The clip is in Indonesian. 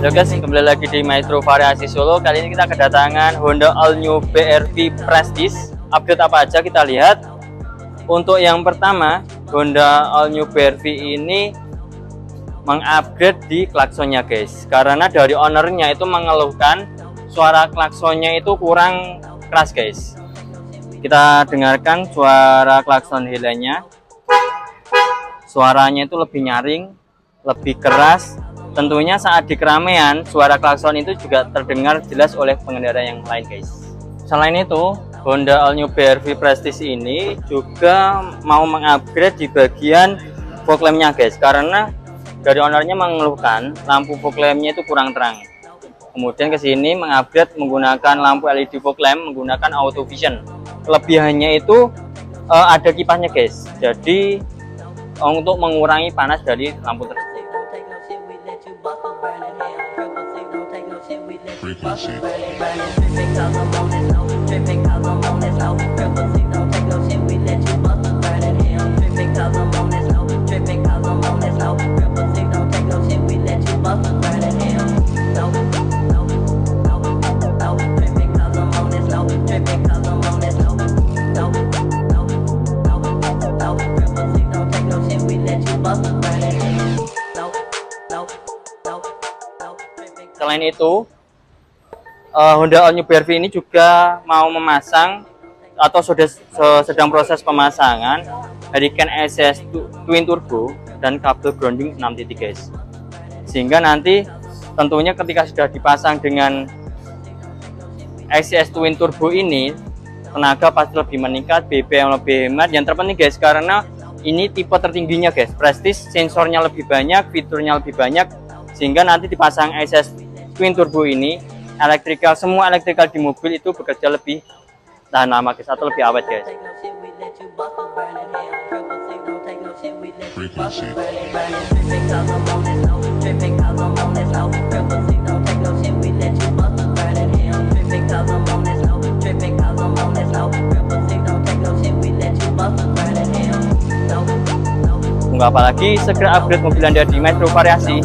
Halo guys, kembali lagi di Maestro Variasi Solo. Kali ini kita kedatangan Honda All New BRV Prestige. Update apa aja kita lihat. Untuk yang pertama, Honda All New BRV ini mengupgrade di klaksonnya guys. Karena dari ownernya itu mengeluhkan suara klaksonnya itu kurang keras guys. Kita dengarkan suara klakson helanya. Suaranya itu lebih nyaring, lebih keras, Tentunya saat di keramaian, suara klakson itu juga terdengar jelas oleh pengendara yang lain guys. Selain itu, Honda All New BRV Prestige ini juga mau mengupgrade di bagian fog lampnya guys, karena dari ownernya mengeluhkan lampu fog lampnya itu kurang terang. Kemudian ke sini mengupgrade menggunakan lampu LED fog lamp menggunakan auto vision. Kelebihannya itu uh, ada kipasnya guys, jadi untuk mengurangi panas dari lampu tersebut. Frequency. Selain itu, uh, Honda All New BRV ini juga mau memasang atau sudah sedang proses pemasangan Hurricane SS Twin Turbo dan kabel grounding 6 titik guys. Sehingga nanti tentunya ketika sudah dipasang dengan SS Twin Turbo ini tenaga pasti lebih meningkat BBM lebih hemat. Yang terpenting guys karena ini tipe tertingginya guys. Prestige sensornya lebih banyak fiturnya lebih banyak. Sehingga nanti dipasang SS Twin Turbo ini elektrikal semua elektrikal di mobil itu bekerja lebih tahan lama guys atau lebih awet guys. Tunggu apa lagi? Segera upgrade mobil Anda di Metro Variasi